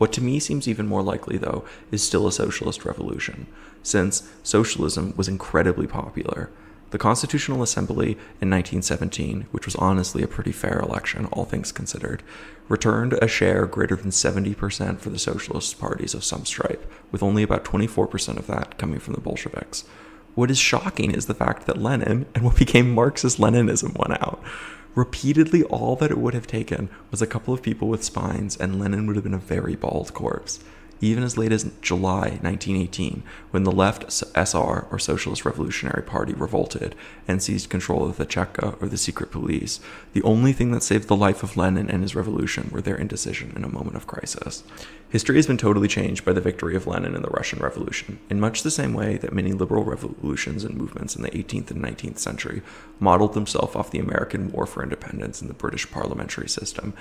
What to me seems even more likely, though, is still a socialist revolution, since socialism was incredibly popular. The Constitutional Assembly in 1917, which was honestly a pretty fair election, all things considered, returned a share greater than 70% for the socialist parties of some stripe, with only about 24% of that coming from the Bolsheviks. What is shocking is the fact that Lenin and what became Marxist Leninism won out. Repeatedly, all that it would have taken was a couple of people with spines, and Lenin would have been a very bald corpse even as late as July 1918, when the left SR, or Socialist Revolutionary Party, revolted and seized control of the Cheka, or the secret police. The only thing that saved the life of Lenin and his revolution were their indecision in a moment of crisis. History has been totally changed by the victory of Lenin in the Russian Revolution, in much the same way that many liberal revolutions and movements in the 18th and 19th century modeled themselves off the American War for Independence and the British parliamentary system